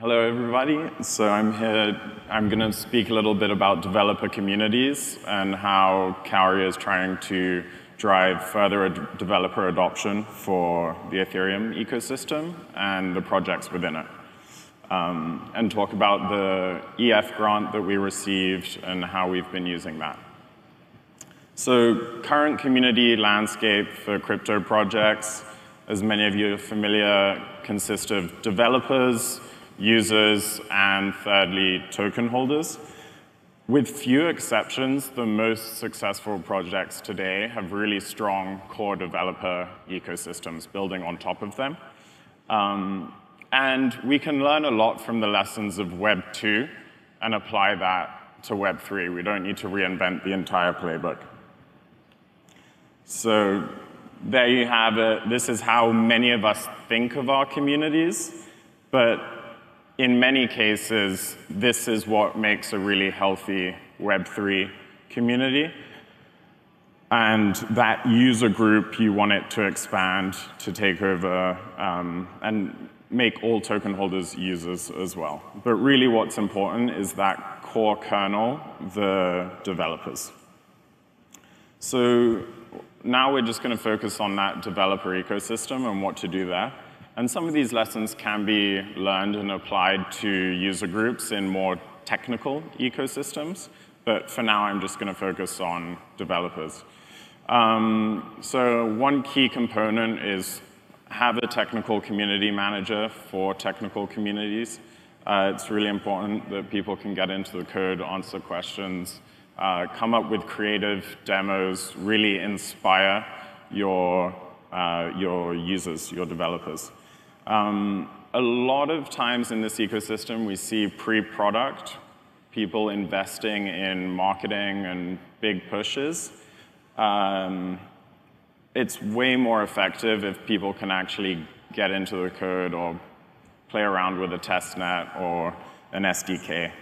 Hello, everybody. So I'm here, I'm going to speak a little bit about developer communities and how Kauri is trying to drive further ad developer adoption for the Ethereum ecosystem and the projects within it. Um, and talk about the EF grant that we received and how we've been using that. So current community landscape for crypto projects, as many of you are familiar, consist of developers, users, and thirdly, token holders. With few exceptions, the most successful projects today have really strong core developer ecosystems building on top of them. Um, and we can learn a lot from the lessons of Web 2 and apply that to Web 3. We don't need to reinvent the entire playbook. So there you have it. This is how many of us think of our communities. But in many cases, this is what makes a really healthy Web3 community. And that user group, you want it to expand to take over um, and make all token holders users as well. But really what's important is that core kernel, the developers. So now we're just going to focus on that developer ecosystem and what to do there. And some of these lessons can be learned and applied to user groups in more technical ecosystems. But for now, I'm just going to focus on developers. Um, so one key component is have a technical community manager for technical communities. Uh, it's really important that people can get into the code, answer questions, uh, come up with creative demos, really inspire your, uh, your users, your developers. Um, a lot of times in this ecosystem, we see pre-product, people investing in marketing and big pushes. Um, it's way more effective if people can actually get into the code or play around with a test net or an SDK.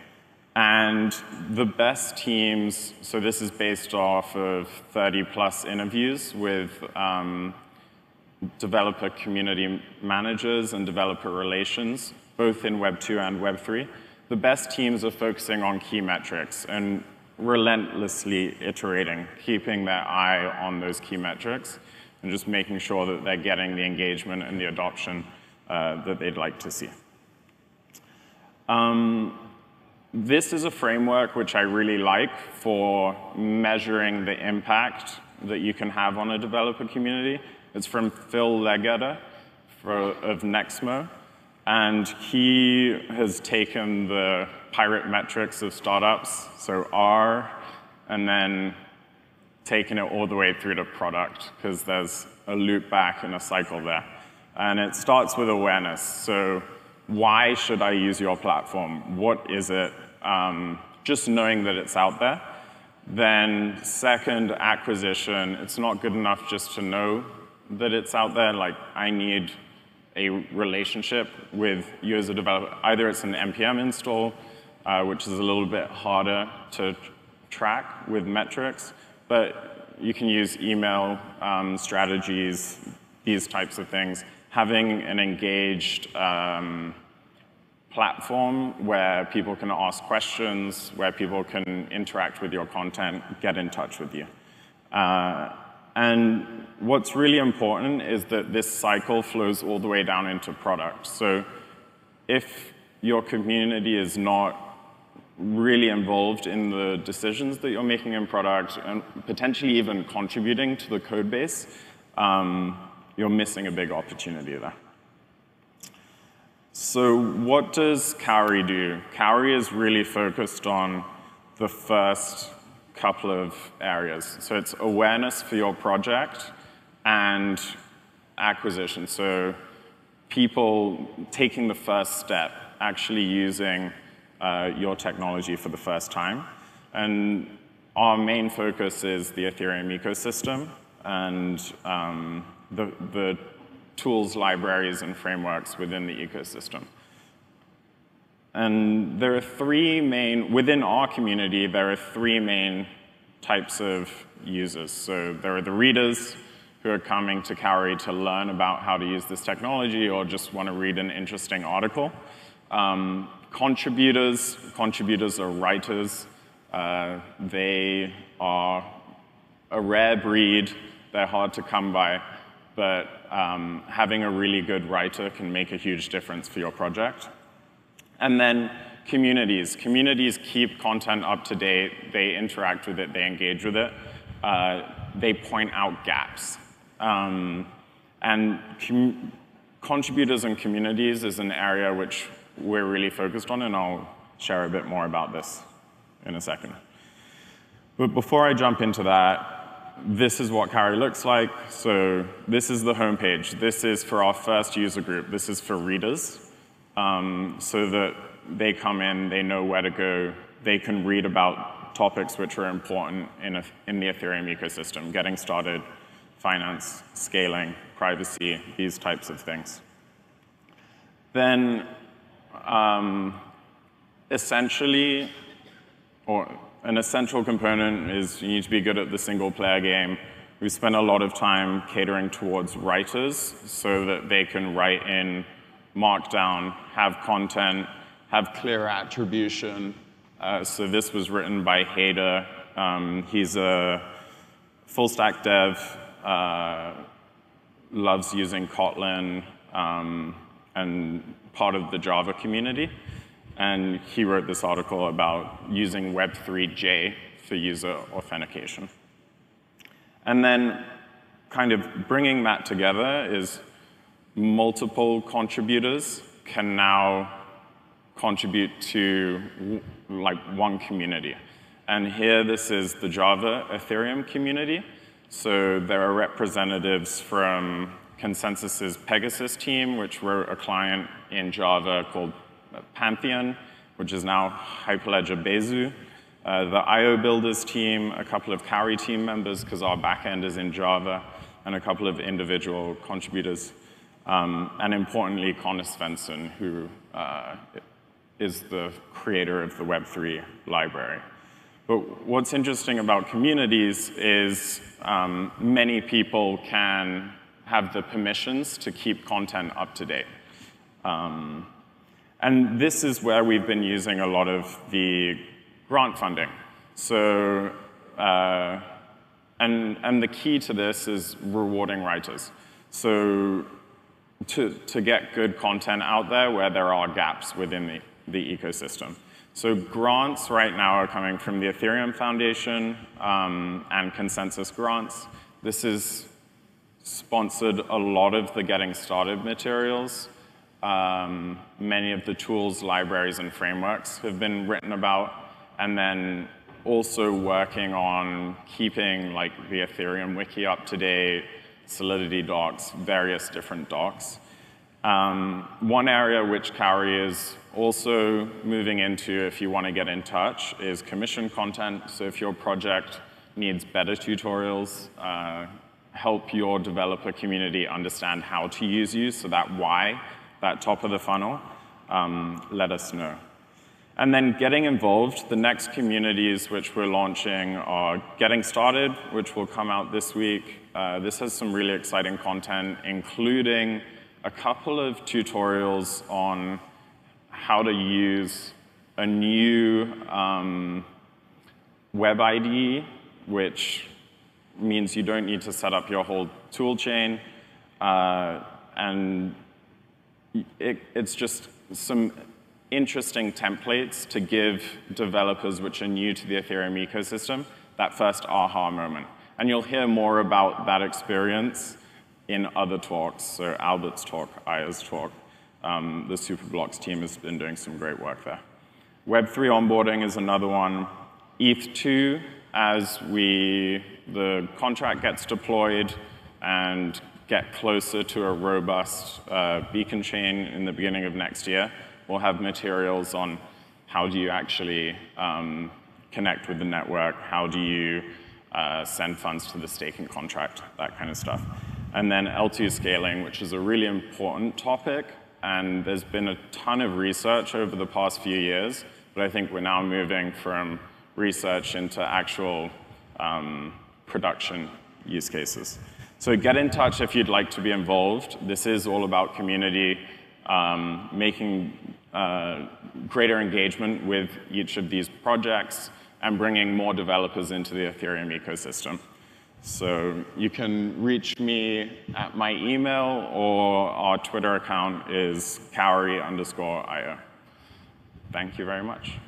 And the best teams, so this is based off of 30 plus interviews with um, developer community managers and developer relations, both in Web 2 and Web 3. The best teams are focusing on key metrics and relentlessly iterating, keeping their eye on those key metrics and just making sure that they're getting the engagement and the adoption uh, that they'd like to see. Um, this is a framework which I really like for measuring the impact that you can have on a developer community it's from Phil for, of Nexmo. And he has taken the pirate metrics of startups, so R, and then taken it all the way through to product, because there's a loop back and a cycle there. And it starts with awareness. So why should I use your platform? What is it? Um, just knowing that it's out there. Then second, acquisition. It's not good enough just to know that it's out there, like I need a relationship with you as a developer. Either it's an NPM install, uh, which is a little bit harder to track with metrics, but you can use email um, strategies, these types of things. Having an engaged um, platform where people can ask questions, where people can interact with your content, get in touch with you. Uh, and what's really important is that this cycle flows all the way down into product. So if your community is not really involved in the decisions that you're making in product and potentially even contributing to the code base, um, you're missing a big opportunity there. So what does Kauri do? Kauri is really focused on the first couple of areas. So it's awareness for your project and acquisition. So people taking the first step, actually using uh, your technology for the first time. And our main focus is the Ethereum ecosystem and um, the, the tools, libraries, and frameworks within the ecosystem. And there are three main, within our community, there are three main types of users. So there are the readers who are coming to Kauri to learn about how to use this technology or just want to read an interesting article. Um, contributors, contributors are writers. Uh, they are a rare breed. They're hard to come by, but um, having a really good writer can make a huge difference for your project. And then communities. Communities keep content up to date. They interact with it. They engage with it. Uh, they point out gaps. Um, and contributors and communities is an area which we're really focused on, and I'll share a bit more about this in a second. But before I jump into that, this is what Kauri looks like. So this is the homepage. This is for our first user group. This is for readers, um, so that they come in, they know where to go, they can read about topics which are important in, a, in the Ethereum ecosystem, getting started, finance, scaling, privacy, these types of things. Then um, essentially, or an essential component is you need to be good at the single player game. We spent a lot of time catering towards writers so that they can write in Markdown, have content, have clear attribution. Uh, so this was written by Hader. Um, he's a full stack dev, uh, loves using Kotlin, um, and part of the Java community. And he wrote this article about using Web3j for user authentication. And then kind of bringing that together is multiple contributors can now contribute to like one community. And here this is the Java Ethereum community. So there are representatives from ConsenSys's PegaSys team, which wrote a client in Java called Pantheon, which is now Hyperledger Besu. Uh, the IO Builders team, a couple of Kauri team members, because our backend is in Java, and a couple of individual contributors. Um, and importantly, Conor Svensson, who uh, is the creator of the Web3 library. But what's interesting about communities is um, many people can have the permissions to keep content up to date. Um, and this is where we've been using a lot of the grant funding. So, uh, and, and the key to this is rewarding writers. So to, to get good content out there where there are gaps within the, the ecosystem. So grants right now are coming from the Ethereum Foundation um, and ConsenSys grants. This is sponsored a lot of the getting started materials. Um, many of the tools, libraries, and frameworks have been written about, and then also working on keeping like the Ethereum wiki up to date, Solidity docs, various different docs. Um, one area which Kauri is also moving into if you want to get in touch is commission content. So if your project needs better tutorials, uh, help your developer community understand how to use you, so that why, that top of the funnel, um, let us know. And then getting involved, the next communities which we're launching are Getting Started, which will come out this week. Uh, this has some really exciting content, including a couple of tutorials on how to use a new um, web IDE, which means you don't need to set up your whole tool chain. Uh, and it, it's just some interesting templates to give developers which are new to the Ethereum ecosystem that first aha moment. And you'll hear more about that experience in other talks. So Albert's talk, Aya's talk, um, the Superblocks team has been doing some great work there. Web3 onboarding is another one. ETH2, as we the contract gets deployed and get closer to a robust uh, beacon chain in the beginning of next year, we'll have materials on how do you actually um, connect with the network, how do you uh, send funds to the staking contract, that kind of stuff. And then L2 scaling, which is a really important topic, and there's been a ton of research over the past few years, but I think we're now moving from research into actual um, production use cases. So get in touch if you'd like to be involved. This is all about community, um, making uh, greater engagement with each of these projects and bringing more developers into the Ethereum ecosystem. So you can reach me at my email or our Twitter account is Kauri underscore IO. Thank you very much.